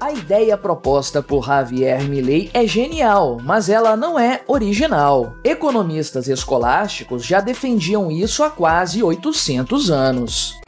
A ideia proposta por Javier Milei é genial, mas ela não é original. Economistas escolásticos já defendiam isso há quase 800 anos.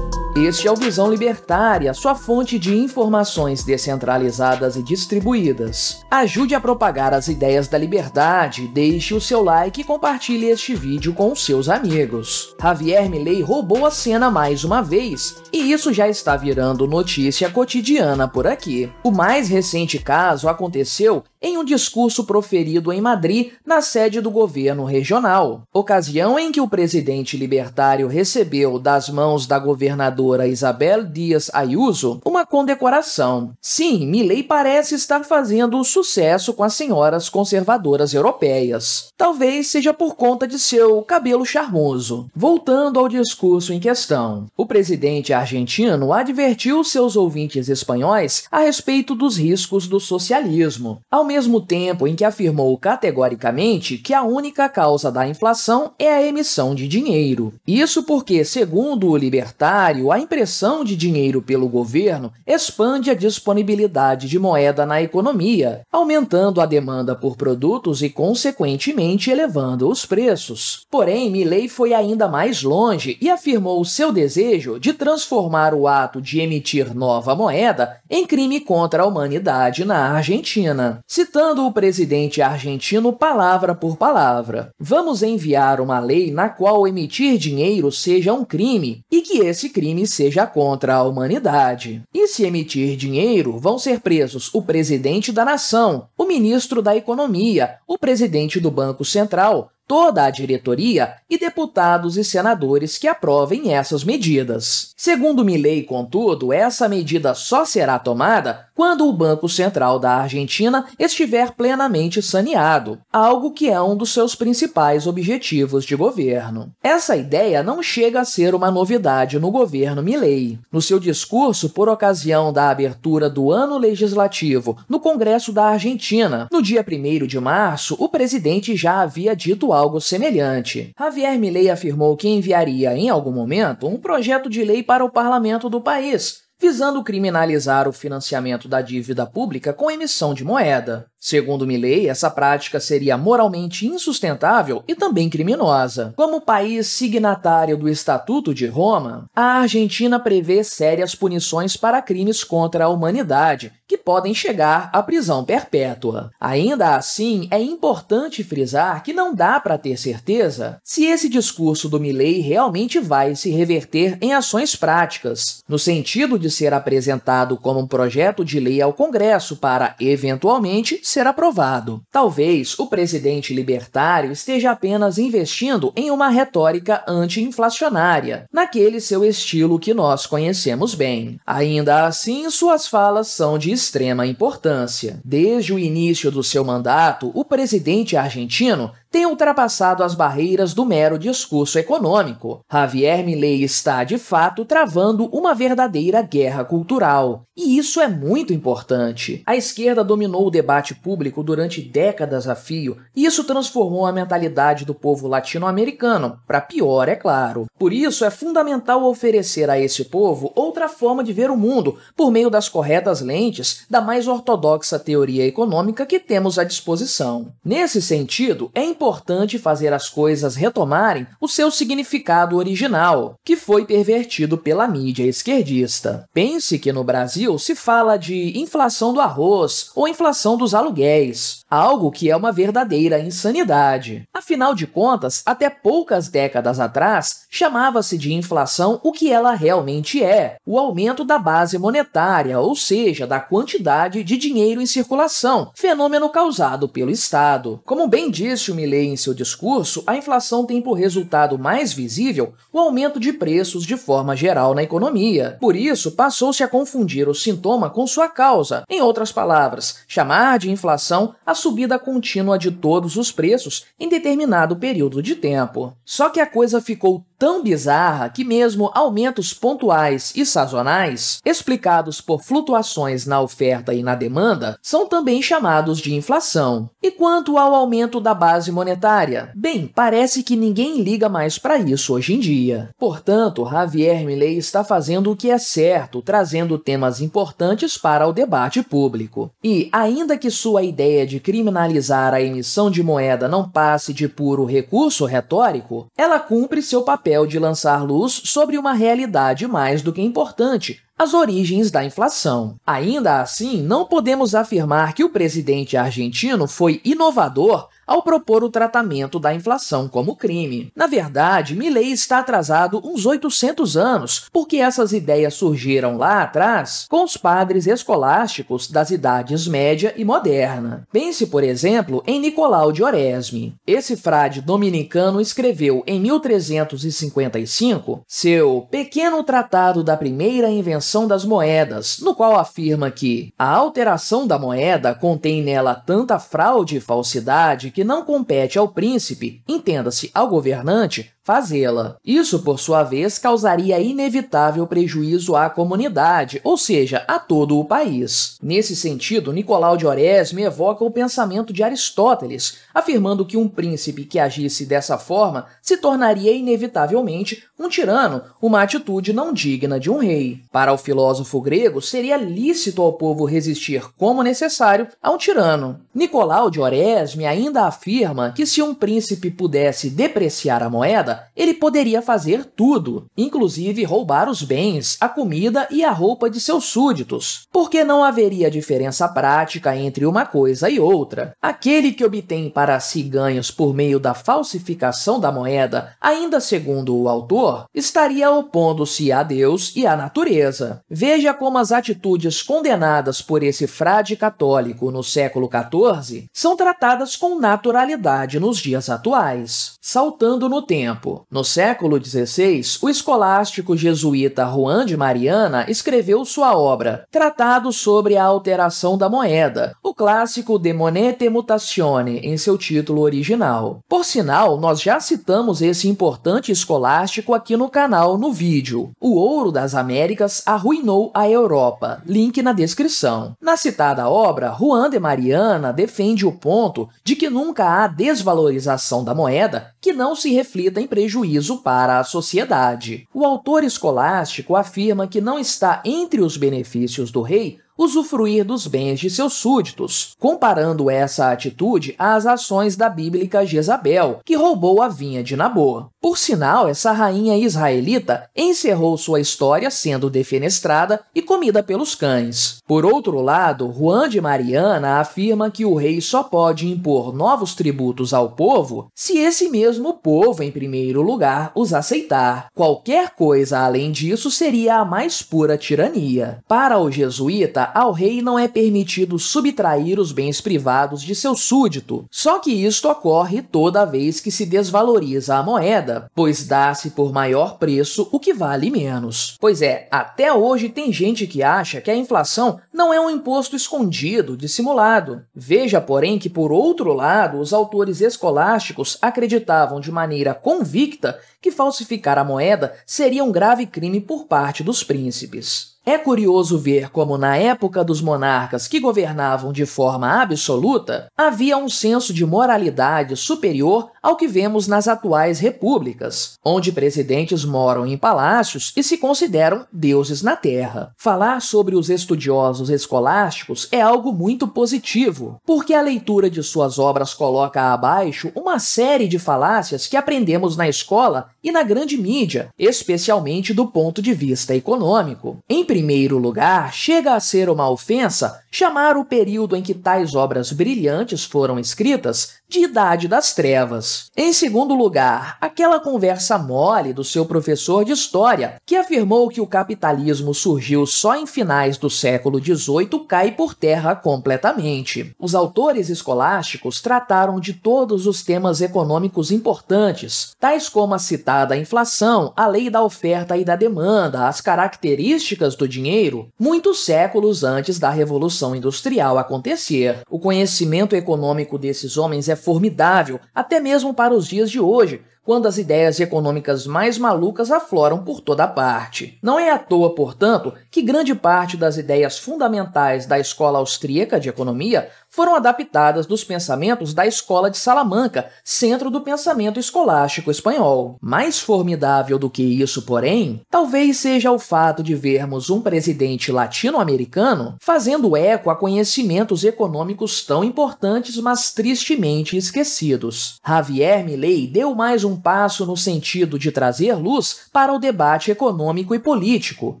Este é o Visão Libertária, sua fonte de informações descentralizadas e distribuídas. Ajude a propagar as ideias da liberdade, deixe o seu like e compartilhe este vídeo com seus amigos. Javier Milei roubou a cena mais uma vez, e isso já está virando notícia cotidiana por aqui. O mais recente caso aconteceu em um discurso proferido em Madrid, na sede do governo regional, ocasião em que o presidente libertário recebeu das mãos da governadora Isabel Dias Ayuso uma condecoração. Sim, Milley parece estar fazendo sucesso com as senhoras conservadoras europeias. Talvez seja por conta de seu cabelo charmoso. Voltando ao discurso em questão, o presidente argentino advertiu seus ouvintes espanhóis a respeito dos riscos do socialismo. Ao mesmo tempo em que afirmou categoricamente que a única causa da inflação é a emissão de dinheiro. Isso porque, segundo o libertário, a impressão de dinheiro pelo governo expande a disponibilidade de moeda na economia, aumentando a demanda por produtos e, consequentemente, elevando os preços. Porém, Milley foi ainda mais longe e afirmou seu desejo de transformar o ato de emitir nova moeda em crime contra a humanidade na Argentina citando o presidente argentino palavra por palavra. Vamos enviar uma lei na qual emitir dinheiro seja um crime e que esse crime seja contra a humanidade. E se emitir dinheiro, vão ser presos o presidente da nação, o ministro da Economia, o presidente do Banco Central, toda a diretoria e deputados e senadores que aprovem essas medidas. Segundo Milley, contudo, essa medida só será tomada quando o Banco Central da Argentina estiver plenamente saneado, algo que é um dos seus principais objetivos de governo. Essa ideia não chega a ser uma novidade no governo Milley. No seu discurso por ocasião da abertura do ano legislativo no Congresso da Argentina, no dia 1 de março, o presidente já havia dito semelhante. Javier Milei afirmou que enviaria em algum momento um projeto de lei para o parlamento do país, visando criminalizar o financiamento da dívida pública com emissão de moeda. Segundo Milley, essa prática seria moralmente insustentável e também criminosa. Como país signatário do Estatuto de Roma, a Argentina prevê sérias punições para crimes contra a humanidade, que podem chegar à prisão perpétua. Ainda assim, é importante frisar que não dá para ter certeza se esse discurso do Milley realmente vai se reverter em ações práticas, no sentido de ser apresentado como um projeto de lei ao Congresso para, eventualmente, ser aprovado. Talvez o presidente libertário esteja apenas investindo em uma retórica anti-inflacionária, naquele seu estilo que nós conhecemos bem. Ainda assim, suas falas são de extrema importância. Desde o início do seu mandato, o presidente argentino tem ultrapassado as barreiras do mero discurso econômico. Javier Milei está, de fato, travando uma verdadeira guerra cultural. E isso é muito importante. A esquerda dominou o debate público durante décadas a fio, e isso transformou a mentalidade do povo latino-americano, para pior, é claro. Por isso, é fundamental oferecer a esse povo outra forma de ver o mundo, por meio das corretas lentes da mais ortodoxa teoria econômica que temos à disposição. Nesse sentido, é importante fazer as coisas retomarem o seu significado original, que foi pervertido pela mídia esquerdista. Pense que no Brasil se fala de inflação do arroz ou inflação dos aluguéis, algo que é uma verdadeira insanidade. Afinal de contas, até poucas décadas atrás, chamava-se de inflação o que ela realmente é, o aumento da base monetária, ou seja, da quantidade de dinheiro em circulação, fenômeno causado pelo Estado. Como bem disse o Milley em seu discurso, a inflação tem por resultado mais visível o aumento de preços de forma geral na economia. Por isso, passou-se a confundir o sintoma com sua causa. Em outras palavras, chamar de inflação a subida contínua de todos os preços em determinado período de tempo. Só que a coisa ficou tão bizarra que mesmo aumentos pontuais e sazonais, explicados por flutuações na oferta e na demanda, são também chamados de inflação. E quanto ao aumento da base monetária? Bem, parece que ninguém liga mais para isso hoje em dia. Portanto, Javier Milei está fazendo o que é certo, trazendo temas importantes para o debate público. E, ainda que sua ideia de criminalizar a emissão de moeda não passe de puro recurso retórico, ela cumpre seu papel de lançar luz sobre uma realidade mais do que importante, as origens da inflação. Ainda assim, não podemos afirmar que o presidente argentino foi inovador ao propor o tratamento da inflação como crime. Na verdade, Milley está atrasado uns 800 anos, porque essas ideias surgiram lá atrás com os padres escolásticos das idades média e moderna. Pense, por exemplo, em Nicolau de Oresme. Esse frade dominicano escreveu em 1355 seu Pequeno Tratado da Primeira Invenção das Moedas, no qual afirma que a alteração da moeda contém nela tanta fraude e falsidade que que não compete ao príncipe, entenda-se ao governante, fazê-la. Isso, por sua vez, causaria inevitável prejuízo à comunidade, ou seja, a todo o país. Nesse sentido, Nicolau de Oresme evoca o pensamento de Aristóteles, afirmando que um príncipe que agisse dessa forma se tornaria inevitavelmente um tirano, uma atitude não digna de um rei. Para o filósofo grego, seria lícito ao povo resistir como necessário a um tirano. Nicolau de Oresme ainda afirma que se um príncipe pudesse depreciar a moeda, ele poderia fazer tudo, inclusive roubar os bens, a comida e a roupa de seus súditos, porque não haveria diferença prática entre uma coisa e outra. Aquele que obtém para si ganhos por meio da falsificação da moeda, ainda segundo o autor, estaria opondo-se a Deus e à natureza. Veja como as atitudes condenadas por esse frade católico no século XIV são tratadas com naturalidade nos dias atuais. Saltando no tempo, tempo. No século XVI, o escolástico jesuíta Juan de Mariana escreveu sua obra Tratado sobre a Alteração da Moeda, o clássico De Monete Mutatione, em seu título original. Por sinal, nós já citamos esse importante escolástico aqui no canal no vídeo. O ouro das Américas arruinou a Europa. Link na descrição. Na citada obra, Juan de Mariana defende o ponto de que nunca há desvalorização da moeda que não se reflita em prejuízo para a sociedade. O autor escolástico afirma que não está entre os benefícios do rei usufruir dos bens de seus súditos, comparando essa atitude às ações da bíblica Jezabel, que roubou a vinha de Nabô. Por sinal, essa rainha israelita encerrou sua história sendo defenestrada e comida pelos cães. Por outro lado, Juan de Mariana afirma que o rei só pode impor novos tributos ao povo se esse mesmo povo, em primeiro lugar, os aceitar. Qualquer coisa além disso seria a mais pura tirania. Para o jesuíta, ao rei não é permitido subtrair os bens privados de seu súdito, só que isto ocorre toda vez que se desvaloriza a moeda, pois dá-se por maior preço o que vale menos. Pois é, até hoje tem gente que acha que a inflação não é um imposto escondido, dissimulado. Veja, porém, que por outro lado, os autores escolásticos acreditavam de maneira convicta que falsificar a moeda seria um grave crime por parte dos príncipes. É curioso ver como, na época dos monarcas que governavam de forma absoluta, havia um senso de moralidade superior ao que vemos nas atuais repúblicas, onde presidentes moram em palácios e se consideram deuses na terra. Falar sobre os estudiosos escolásticos é algo muito positivo, porque a leitura de suas obras coloca abaixo uma série de falácias que aprendemos na escola e na grande mídia, especialmente do ponto de vista econômico. Em primeiro lugar, chega a ser uma ofensa chamar o período em que tais obras brilhantes foram escritas de Idade das Trevas. Em segundo lugar, aquela conversa mole do seu professor de história, que afirmou que o capitalismo surgiu só em finais do século XVIII, cai por terra completamente. Os autores escolásticos trataram de todos os temas econômicos importantes, tais como a citada inflação, a lei da oferta e da demanda, as características do dinheiro, muitos séculos antes da Revolução Industrial acontecer. O conhecimento econômico desses homens é formidável, até mesmo para os dias de hoje, quando as ideias econômicas mais malucas afloram por toda parte. Não é à toa, portanto, que grande parte das ideias fundamentais da escola austríaca de economia foram adaptadas dos pensamentos da Escola de Salamanca, centro do pensamento escolástico espanhol. Mais formidável do que isso, porém, talvez seja o fato de vermos um presidente latino-americano fazendo eco a conhecimentos econômicos tão importantes, mas tristemente esquecidos. Javier Milei deu mais um passo no sentido de trazer luz para o debate econômico e político,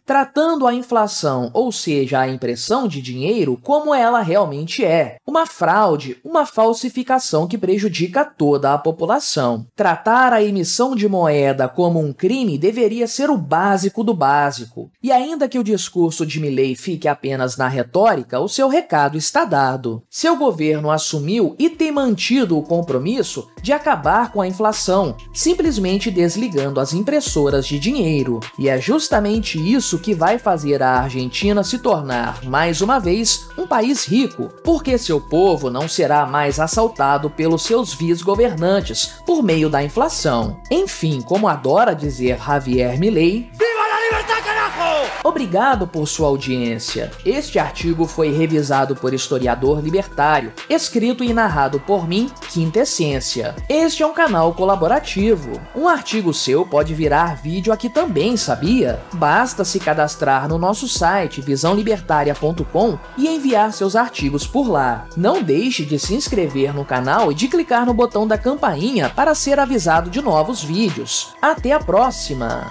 tratando a inflação, ou seja, a impressão de dinheiro, como ela realmente é, uma fraude, uma falsificação que prejudica toda a população. Tratar a emissão de moeda como um crime deveria ser o básico do básico. E ainda que o discurso de Milley fique apenas na retórica, o seu recado está dado. Seu governo assumiu e tem mantido o compromisso de acabar com a inflação, simplesmente desligando as impressoras de dinheiro. E é justamente isso que vai fazer a Argentina se tornar, mais uma vez, um país rico, porque seu povo não será mais assaltado pelos seus vice-governantes por meio da inflação. Enfim, como adora dizer Javier Milei, Obrigado por sua audiência. Este artigo foi revisado por historiador libertário, escrito e narrado por mim, Quintessência. Este é um canal colaborativo. Um artigo seu pode virar vídeo aqui também, sabia? Basta se cadastrar no nosso site visãolibertaria.com e enviar seus artigos por lá. Não deixe de se inscrever no canal e de clicar no botão da campainha para ser avisado de novos vídeos. Até a próxima!